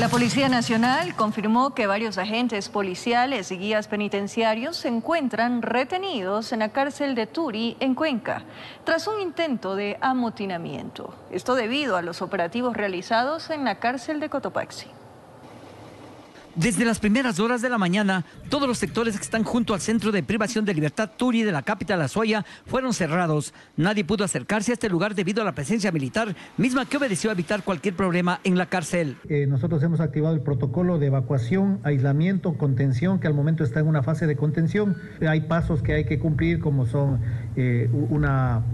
La Policía Nacional confirmó que varios agentes policiales y guías penitenciarios se encuentran retenidos en la cárcel de Turi, en Cuenca, tras un intento de amotinamiento. Esto debido a los operativos realizados en la cárcel de Cotopaxi. Desde las primeras horas de la mañana, todos los sectores que están junto al Centro de Privación de Libertad Turi de la capital Azuaya fueron cerrados. Nadie pudo acercarse a este lugar debido a la presencia militar, misma que obedeció a evitar cualquier problema en la cárcel. Eh, nosotros hemos activado el protocolo de evacuación, aislamiento, contención, que al momento está en una fase de contención. Hay pasos que hay que cumplir, como son eh, una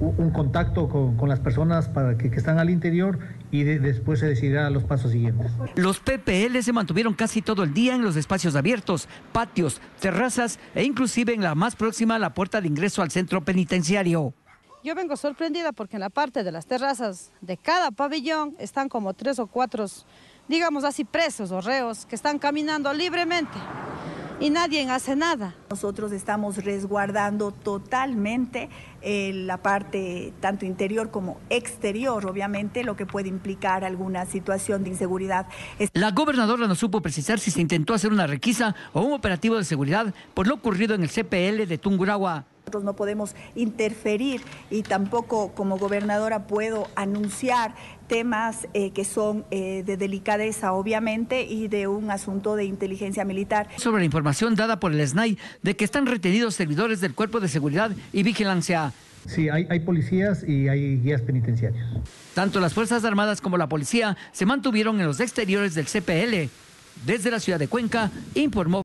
un contacto con, las personas para que, están al interior y después se decidirá los pasos siguientes. Los PPL se mantuvieron casi todo el día en los espacios abiertos, patios, terrazas e inclusive en la más próxima a la puerta de ingreso al centro penitenciario. Yo vengo sorprendida porque en la parte de las terrazas de cada pabellón están como tres o cuatro, digamos así, presos o reos que están caminando libremente y nadie hace nada. Nosotros estamos resguardando totalmente eh, la parte tanto interior como exterior, obviamente, lo que puede implicar alguna situación de inseguridad. La gobernadora no supo precisar si se intentó hacer una requisa o un operativo de seguridad por lo ocurrido en el CPL de Tungurahua. Nosotros no podemos interferir y tampoco como gobernadora puedo anunciar temas eh, que son eh, de delicadeza, obviamente, y de un asunto de inteligencia militar. Sobre la información dada por el SNAI de que están retenidos servidores del Cuerpo de Seguridad y Vigilancia. Sí, hay, hay policías y hay guías penitenciarios. Tanto las Fuerzas Armadas como la policía se mantuvieron en los exteriores del CPL. Desde la ciudad de Cuenca, informó.